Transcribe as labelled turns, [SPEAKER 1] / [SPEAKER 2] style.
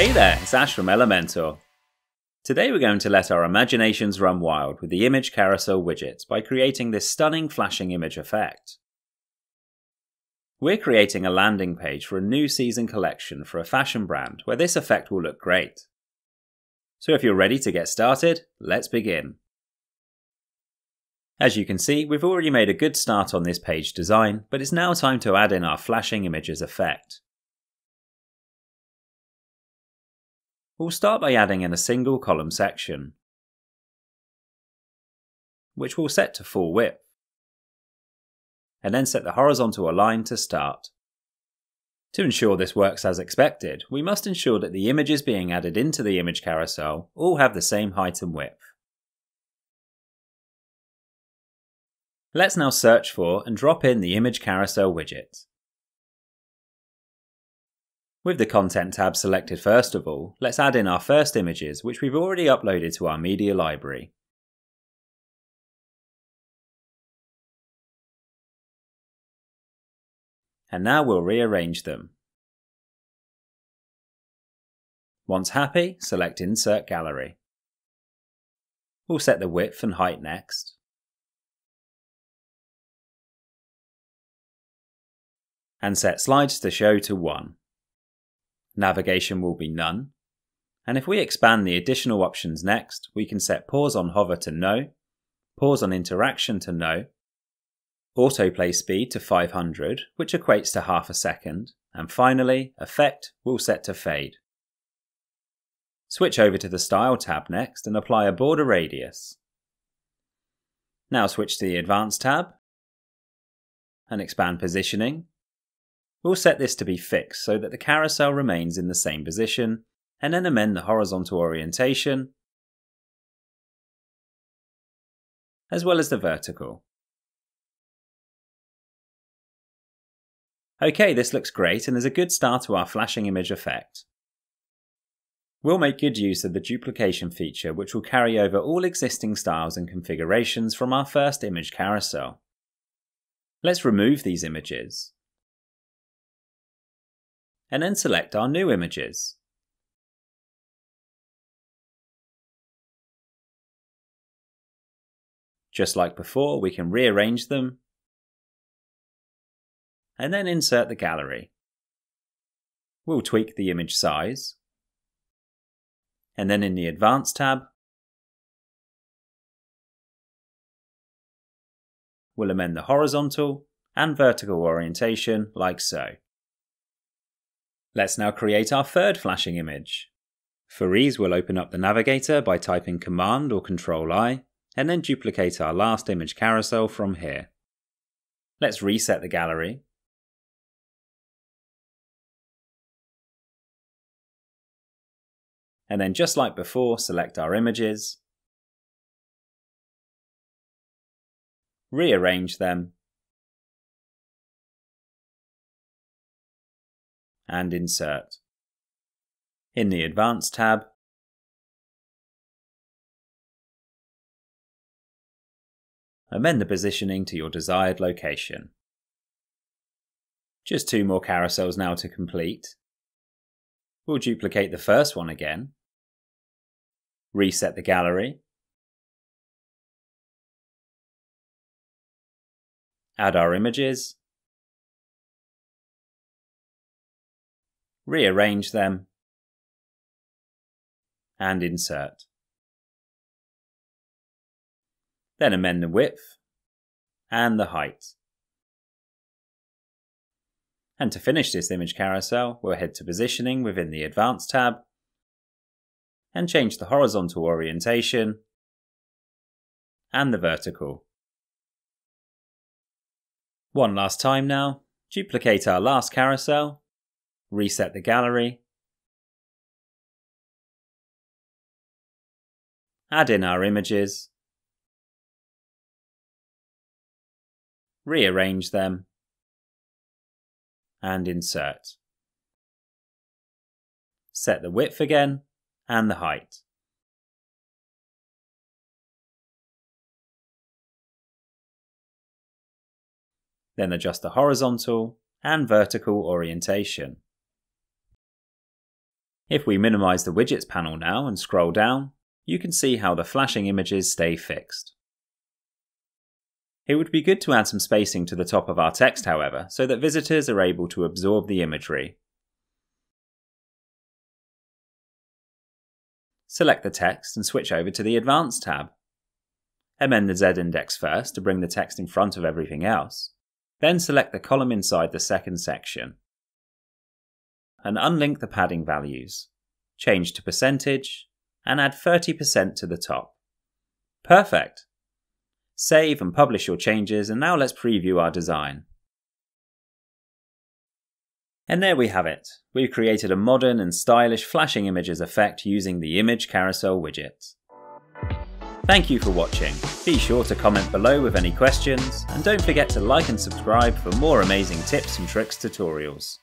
[SPEAKER 1] Hey there, it's Ash from Elementor. Today we're going to let our imaginations run wild with the Image Carousel widget by creating this stunning flashing image effect. We're creating a landing page for a new season collection for a fashion brand where this effect will look great. So if you're ready to get started, let's begin. As you can see, we've already made a good start on this page design, but it's now time to add in our flashing images effect. We'll start by adding in a single column section, which we'll set to full width, and then set the horizontal align to start. To ensure this works as expected, we must ensure that the images being added into the image carousel all have the same height and width. Let's now search for and drop in the Image Carousel widget. With the Content tab selected first of all, let's add in our first images which we've already uploaded to our media library. And now we'll rearrange them. Once happy, select Insert Gallery. We'll set the width and height next. and set slides to show to 1. Navigation will be none. And if we expand the additional options next, we can set pause on hover to no, pause on interaction to no, autoplay speed to 500, which equates to half a second, and finally, effect will set to fade. Switch over to the Style tab next and apply a border radius. Now switch to the Advanced tab and expand positioning We'll set this to be fixed so that the carousel remains in the same position, and then amend the horizontal orientation, as well as the vertical. Okay, this looks great and is a good start to our flashing image effect. We'll make good use of the duplication feature which will carry over all existing styles and configurations from our first image carousel. Let's remove these images and then select our new images. Just like before, we can rearrange them and then insert the gallery. We'll tweak the image size and then in the Advanced tab, we'll amend the horizontal and vertical orientation like so. Let's now create our third flashing image. For ease, we'll open up the navigator by typing Command or Control I, and then duplicate our last image carousel from here. Let's reset the gallery. And then just like before, select our images, rearrange them, and Insert. In the Advanced tab, amend the positioning to your desired location. Just two more carousels now to complete. We'll duplicate the first one again, reset the gallery, add our images, rearrange them, and insert. Then amend the width and the height. And to finish this image carousel, we'll head to Positioning within the Advanced tab and change the horizontal orientation and the vertical. One last time now, duplicate our last carousel reset the gallery, add in our images, rearrange them, and insert. Set the width again and the height. Then adjust the horizontal and vertical orientation. If we minimize the widgets panel now and scroll down, you can see how the flashing images stay fixed. It would be good to add some spacing to the top of our text, however, so that visitors are able to absorb the imagery. Select the text and switch over to the Advanced tab. Amend the Z-index first to bring the text in front of everything else. Then select the column inside the second section. And unlink the padding values. Change to percentage, and add 30% to the top. Perfect! Save and publish your changes, and now let's preview our design. And there we have it. We've created a modern and stylish flashing images effect using the Image Carousel widget. Thank you for watching. Be sure to comment below with any questions, and don't forget to like and subscribe for more amazing tips and tricks tutorials.